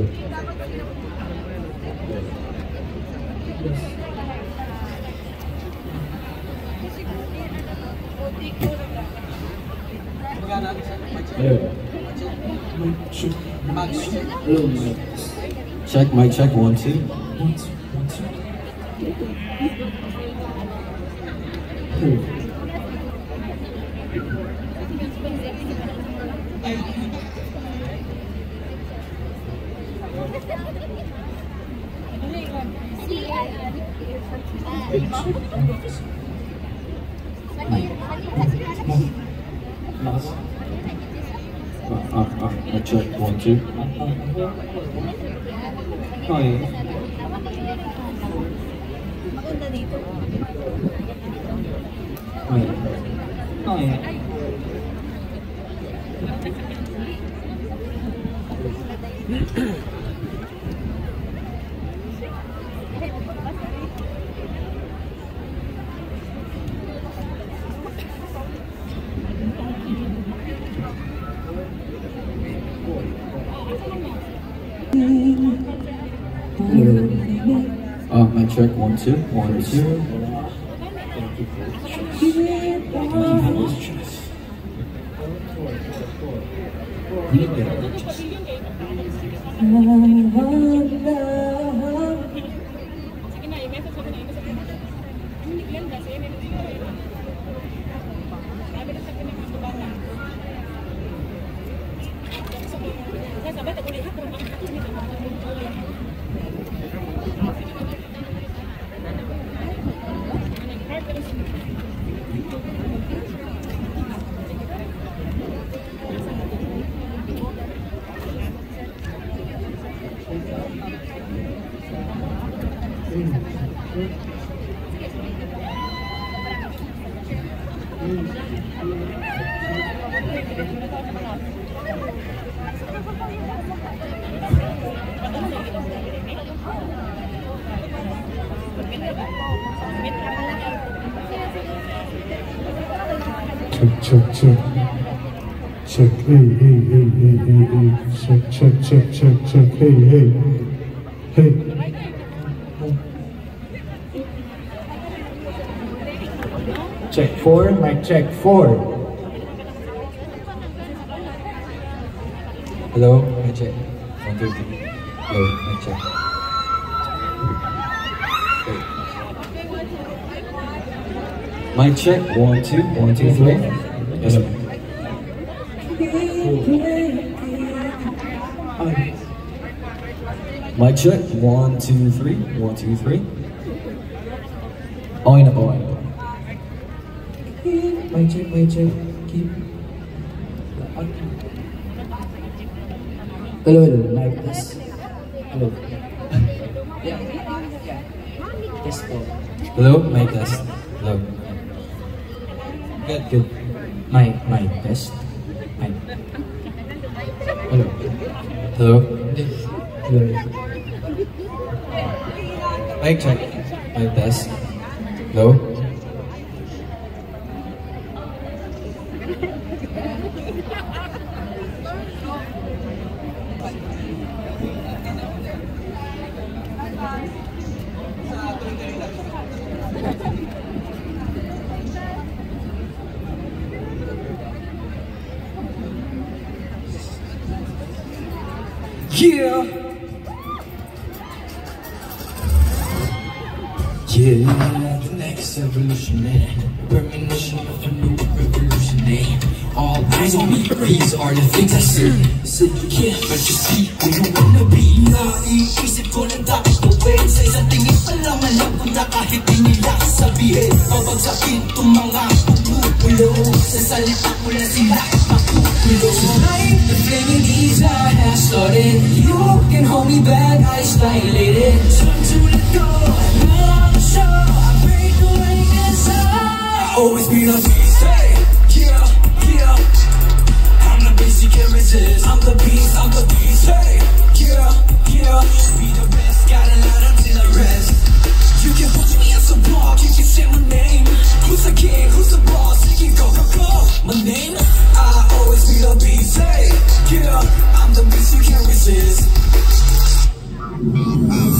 Hello. Hello, Mike. Check, my check, one, two. One, two, one, two. Hello. Okay. Uh, uh, uh, check, one two one two. Check, check, check. Check, hey, hey, hey, hey, hey, hey. Check, check, check, check, check, hey, hey. Hey. Check four, mic check four. Hello, mic check, one, two, three. Hello, mic check. Mic check, one, two, one, two, three. Yes, ma'am. Mic check, one, two, three, one, two, three. Okay na Mic check, mic check. Keep. Hello, hello. Mic test. Hello. yeah. Test po. Hello, mic test. Hello. Good, good. Mic, mic test. Mic. Hello. Hello. Hello. Mic check. Mic test. Hello. Yeah. Yeah, the next evolution, man. Premonition of a new revolution, eh? All eyes on me, these are the things I see. Said you can't, but you see who you wanna be. Ng dapat started. You can hold me back, I dilated Time to let go, now the show I break away inside. I always be the beast, hey, yeah, yeah. I'm the beast you can't resist. I'm the beast, I'm the beast, hey, yeah, yeah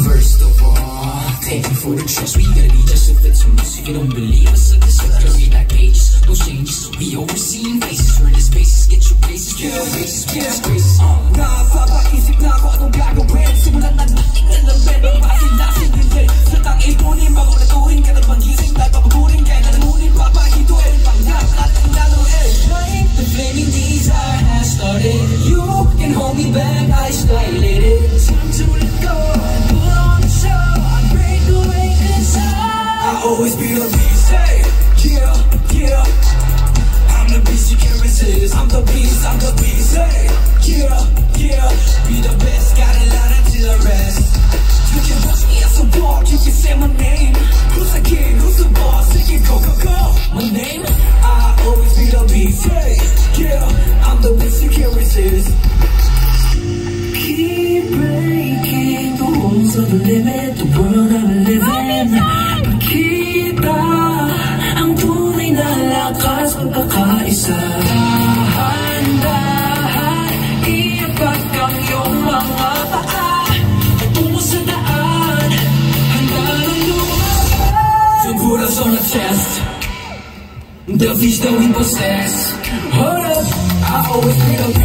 First of all, thank you for the trust. We gotta be just if it's If you don't believe us, look this up. Read back cages. no changes. We always seeing faces. We're in get your places, Get your bases, get your bases. Uh. Nah, fuck, nah, fuck, don't I it always be the beast yeah, yeah. I'm the beast you can't resist. I'm the beast, I'm the beast yeah, yeah. Be the best Gotta lie until the rest. You can watch me as a walk You can say my name. Who's the king, who's the boss? You can go, go, go. My name? I always be the beast Hey, yeah I'm the beast you can't resist The beast that we possess Hold up, I always be the